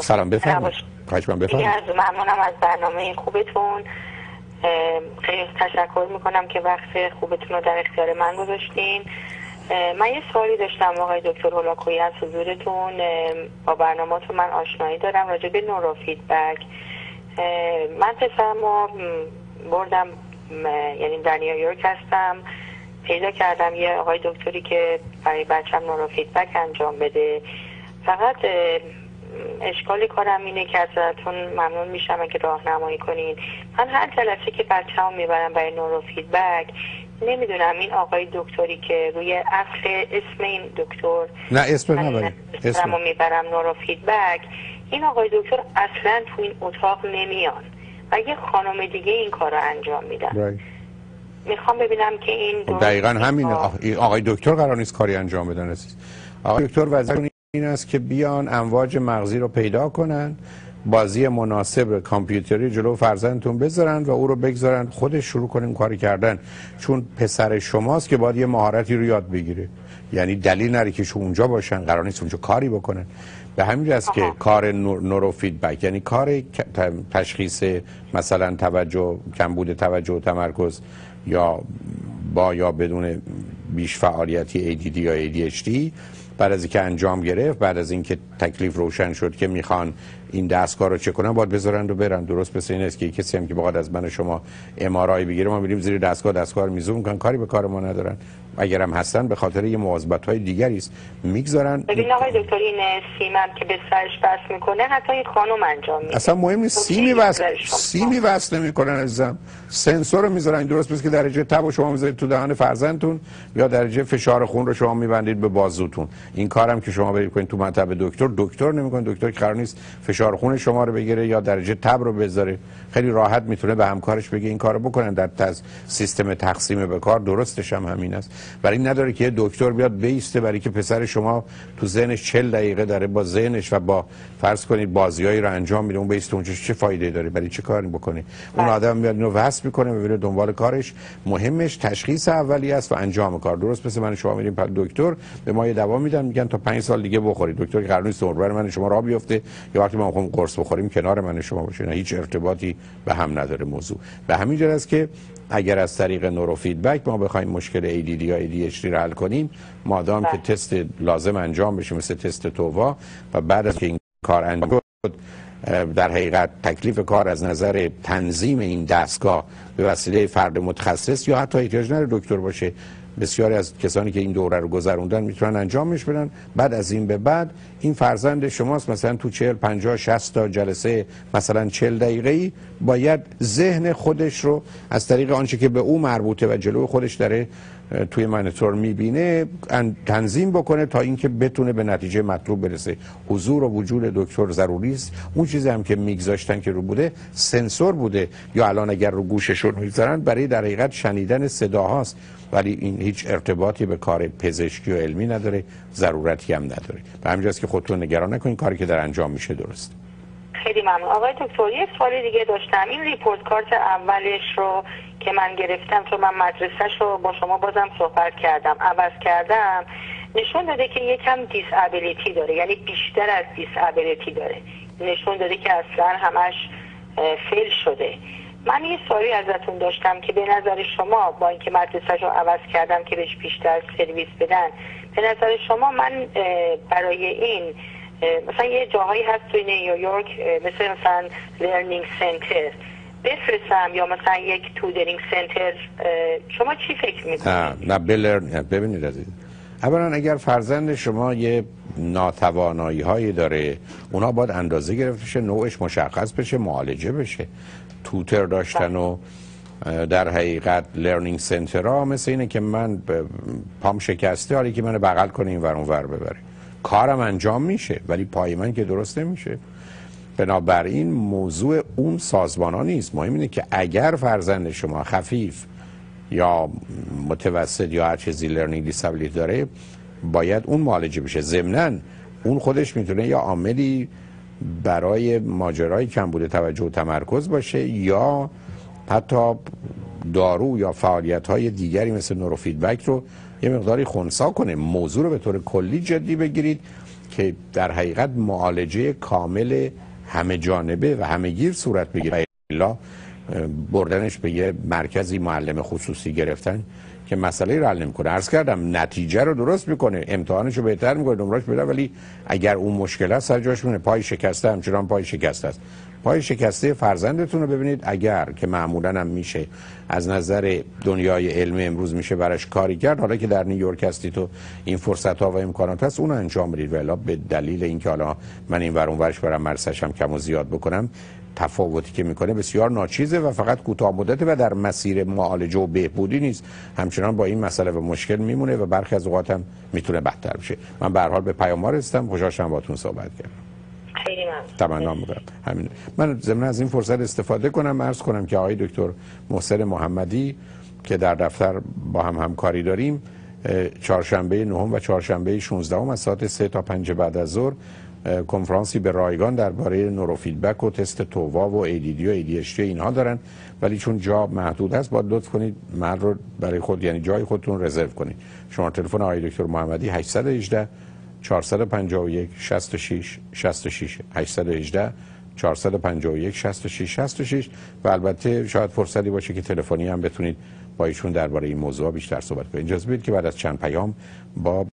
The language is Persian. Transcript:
سلام بفرمایید. خواهش من بفرمایید. از ممنونم از برنامه خوبتون. خیلی تشکر می‌کنم که وقت خوبتون رو در اختیار من گذاشتین. من یه سوالی داشتم آقای دکتر هولاکویی از حضورتون. با برنامهتون من آشنایی دارم راجع به نورو فیدبک من پسرم رو بردم یعنی در نیویورک هستم. پیدا کردم یه آقای دکتری که برای بچم نورو فیدبک انجام بده. فقط اشکالی کارم اینه که ازتون ممنون میشم اگه راهنمایی کنین. من هر جلسه که بچه هم می‌برم برای نورو فیدبک نمی‌دونم این آقای دکتری که روی اصل اسم این دکتر نه اسم نبرید اسم. می‌برم نورو فیدبک. این آقای دکتر اصلا تو این اتاق نمیان و یه خانم دیگه این کار رو انجام میدن. می‌خوام ببینم که این خب دقیقا همین آقای دکتر قرار نیست کاری انجام بدن آقای دکتر وظیفه این است که بیان امواج مغزی رو پیدا کنن بازی مناسب کامپیوتری جلو فرزندتون بذارن و او رو بگذارن خودش شروع کنیم کاری کردن. چون پسر شماست که باید یه مهارتی رو یاد بگیره. یعنی دلیل نره که شو اونجا باشن قرار نیست اونجا کاری بکنن. به همین است که کار نورو فیدبک یعنی کار تشخیص مثلا توجه کمبود توجه و تمرکز یا با یا بدون بیش فعالیتی ADD یا ADHD بعد از اینکه انجام گرفت بعد از اینکه تکلیف روشن شد که می‌خوان این دستگاه رو چه کنن باید بذارن و برن. درست مثل این است که کسی هم که بخواد از من شما ام بگیره ما میریم زیر دستگاه دستگاه رو میزون می‌کنن کاری به کار ما ندارن. اگرم هستن به خاطر یه مواظبت های دیگری است. می‌گذارن. ببین آقای دکتر این سیمم که به سرش بس می‌کنه حتی یک خانم انجام میده. اصلا مهم نیست. خب سیمی وصل سیمی وصل نمی‌کنن عزیزم. سنسور رو می‌ذارن. درست مثل که درجه تب شما می‌ذارید تو دهان فرزندتون یا درجه فشار خون رو شما میبندید به بازوتون. این کارم که شما برید کنید تو مطب دکتر دکتر نمی‌کنه دکتر قرار نیست فشار خون شما رو بگیره یا درجه تب رو بذاره. خیلی راحت می‌تونه به همکارش بگه این کارو بکنن. در تز سیستم تقسیم به کار درستش هم همین است. برای نداره که یه دکتر بیاد بیسته برای که پسر شما تو ذهنش 40 دقیقه داره با ذهنش و با فرض کنید بازیایی رو انجام میده. اون بیست اونجا چه فایده داره؟ برای چه کاری بکنه؟ اون بله. آدم میاد اینو وصل می‌کنه و دنبال کارش مهمش تشخیص اولی است و انجام کار. درست مثل من شما میریم دکتر به ما یه دوا میدن میگن تا 5 سال دیگه بخورید دکتر نیست من شما راه بیفته. یا وقتی ما می‌خوام قرص بخوریم کنار من شما باشه. نه هیچ ارتباطی به هم نداره موضوع. به همین جهت است که اگر از طریق نورو فیدبک ما بخوایم مشکل ADD یا ADHD رو حل کنیم مادام که بله. تست لازم انجام بشه مثل تست تووا و بعد از که این کار انجام شد در حقیقت تکلیف کار از نظر تنظیم این دستگاه به وسیله فرد متخصص یا حتی احتیاج نداره دکتر باشه. بسیاری از کسانی که این دوره رو گذروندن می‌تونن انجامش بدن. بعد از این به بعد این فرزند شماست مثلا تو 40 50 60 تا جلسه مثلا 40 دقیقه ای باید ذهن خودش رو از طریق آنچه که به او مربوطه و جلو خودش داره توی منیتور می‌بینه تنظیم بکنه تا اینکه بتونه به نتیجه مطلوب برسه. حضور و وجود دکتر ضروری است. اون چیزی هم که میگذاشتن که رو بوده سنسور بوده. یا الان اگر رو گوششون می‌ذارن برای در حقیقت شنیدن صداهاست. ولی این هیچ ارتباطی به کار پزشکی و علمی نداره ضرورتی هم نداره. به همینجاست که خودتون نگران نکنین کاری که در انجام میشه درست. خیلی ممنون. آقای دکتر یه سوالی دیگه داشتم. این report card اولش رو که من گرفتم چون من مدرسهش رو با شما بازم صحبت کردم عوض کردم. نشون داده که یکم disability داره یعنی بیشتر از disability داره. نشون داده که اصلا همش fail شده. من یه سوالی ازتون داشتم که به نظر شما با اینکه مدرسه رو عوض کردم که بهش بیشتر سرویس بدن به نظر شما من برای این مثلا یه جاهایی هست توی نیویورک مثل مثلا learning center بفرستم یا مثلا یک tutoring center شما چی فکر می‌کنید؟ نه نه ببینید عزیز اولا اگر فرزند شما یه ناتوانایی هایی داره اونا باید اندازه گرفته شه نوعش مشخص بشه معالجه بشه tutor داشتن و در حقیقت learning center ها. مثل اینه که من پام شکسته حالی که من بغل کنه این ور ور ببره. کارم انجام میشه ولی پای من که درست نمیشه. بنابراین موضوع اون سازمان ها نیست. مهم اینه که اگر فرزند شما خفیف یا متوسط یا هر چیزی لرنینگ دیسابیلیتی داره باید اون معالجه بشه. ضمنا اون خودش می‌تونه یا عاملی برای ماجرای کمبود توجه و تمرکز باشه یا حتی دارو یا فعالیت های دیگری مثل نورو فیدبک رو یه مقداری خونسا کنه موضوع رو به طور کلی جدی بگیرید که در حقیقت معالجه کامل همه جانبه و همه گیر صورت بگیره. بردنش به یه مرکزی معلم خصوصی گرفتن. که مسئله رو حل نمی‌کنه. عرض کردم نتیجه رو درست می‌کنه. امتحانش رو بهتر می‌کنه نمرش بده ولی اگر اون مشکل است سر جاش پای شکسته همچنان پای شکسته است. پای شکسته فرزندتون رو ببینید. اگر که معمولا هم میشه از نظر دنیای علم امروز میشه براش کاری کرد حالا که در نیویورک هستی تو این فرصت ها و امکانات هست اون انجام بدید. ولی به دلیل اینکه حالا من این ور ورش برم مرسشم کم و زیاد بکنم تفاوتی که می‌کنه بسیار ناچیزه و فقط کوتاه مدته و در مسیر معالجه و بهبودی نیست. همچنان با این مسئله و مشکل میمونه و برخی از اوقات هم می‌تونه بدتر بشه. من به هر حال به پیام رسیدم. خوشحال شدم باهاتون صحبت کردم. تمنا می‌کنم همین. من ضمن از این فرصت استفاده کنم عرض کنم که آقای دکتر محسن محمدی که در دفتر با هم همکاری داریم چهارشنبه نهم و چهارشنبه 16 از ساعت 3 تا 5 بعد از ظهر کنفرانسی به رایگان درباره نوروفیدبک و تست تووا و ایدیدی و ایدیشتی اینها دارن. ولی چون جا محدود هست باید لطف کنید مرد رو برای خود یعنی جای خودتون رزرو کنید. شما تلفن آقای دکتر محمدی 818 451 66 66 818 451 66 66 و البته شاید فرصتی باشه که تلفنی هم بتونید با ایشون درباره این موضوع بیشتر صحبت کنید. اجازه بدید که بعد از چند پیام با